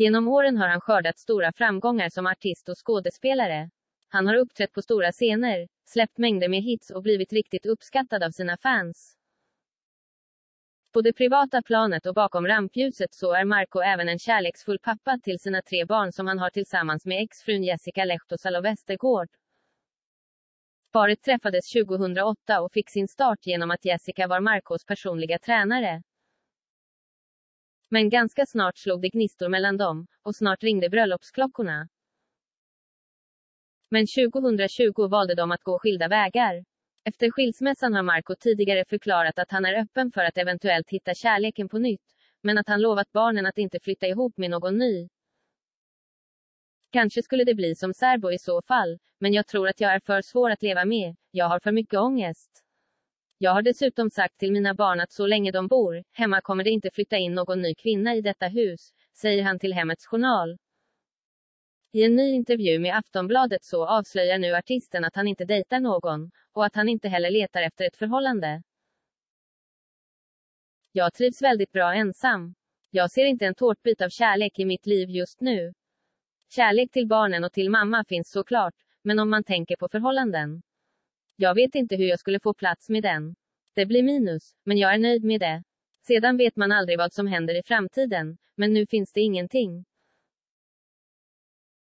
Genom åren har han skördat stora framgångar som artist och skådespelare. Han har uppträtt på stora scener, släppt mängder med hits och blivit riktigt uppskattad av sina fans. På det privata planet och bakom rampljuset så är Marco även en kärleksfull pappa till sina tre barn som han har tillsammans med exfrun Jessica Lehtosalo Westergård. Paret träffades 2008 och fick sin start genom att Jessica var Marcos personliga tränare. Men ganska snart slog det gnistor mellan dem, och snart ringde bröllopsklockorna. Men 2020 valde de att gå skilda vägar. Efter skilsmässan har Marco tidigare förklarat att han är öppen för att eventuellt hitta kärleken på nytt, men att han lovat barnen att inte flytta ihop med någon ny. Kanske skulle det bli som särbo i så fall, men jag tror att jag är för svår att leva med, jag har för mycket ångest. Jag har dessutom sagt till mina barn att så länge de bor hemma kommer det inte flytta in någon ny kvinna i detta hus, säger han till Hemmets Journal. I en ny intervju med Aftonbladet så avslöjar nu artisten att han inte dejtar någon, och att han inte heller letar efter ett förhållande. Jag trivs väldigt bra ensam. Jag ser inte en tårtbit av kärlek i mitt liv just nu. Kärlek till barnen och till mamma finns såklart, men om man tänker på förhållanden. Jag vet inte hur jag skulle få plats med den. Det blir minus, men jag är nöjd med det. Sedan vet man aldrig vad som händer i framtiden, men nu finns det ingenting.